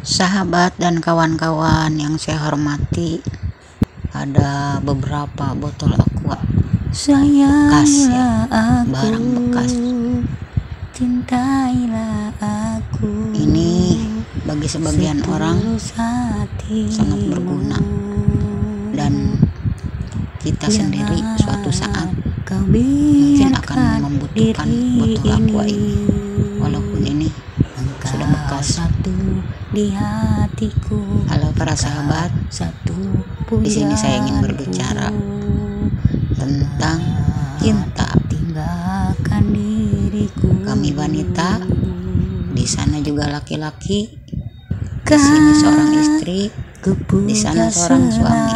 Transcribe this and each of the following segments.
Sahabat dan kawan-kawan yang saya hormati, ada beberapa botol aqua. Bekas ya, barang bekas. Cintailah aku. Ini bagi sebagian orang sangat berguna. Dan kita sendiri suatu saat mungkin akan membutuhkan botol aqua ini. walaupun ini sudah bekas. Satu di hatiku. Halo para sahabat. Satu di sini saya ingin berbicara tentang cinta. Tinggalkan diriku. Kami wanita di sana juga laki-laki. Di sini seorang istri di sana seorang suami.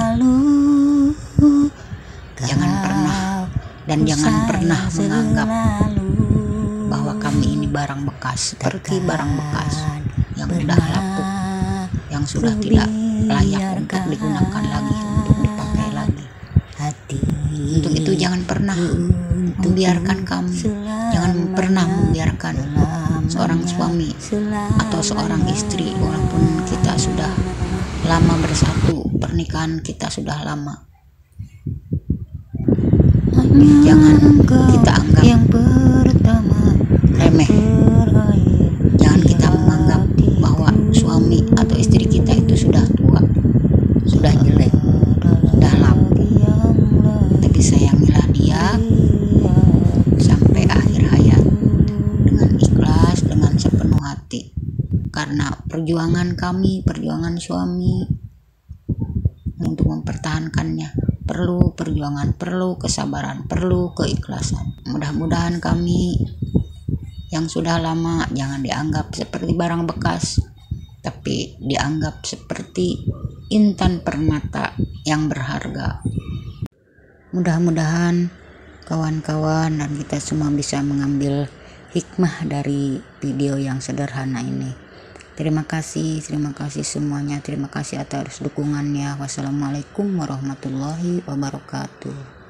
jangan pernah dan jangan pernah menganggap bahwa kami ini barang bekas seperti barang bekas yang sudah lapuk yang sudah tidak layak untuk digunakan lagi untuk dipakai lagi. Untuk itu jangan pernah membiarkan kami jangan pernah membiarkan seorang suami atau seorang istri walaupun kita sudah lama bersatu pernikahan kita sudah lama. Jangan kita anggap yang pertama. remeh karena perjuangan kami perjuangan suami untuk mempertahankannya perlu perjuangan, perlu kesabaran, perlu keikhlasan. Mudah-mudahan kami yang sudah lama jangan dianggap seperti barang bekas, tapi dianggap seperti intan permata yang berharga. Mudah-mudahan kawan-kawan dan kita semua bisa mengambil hikmah dari video yang sederhana ini. Terima kasih, terima kasih semuanya. Terima kasih atas dukungannya. Wassalamualaikum warahmatullahi wabarakatuh.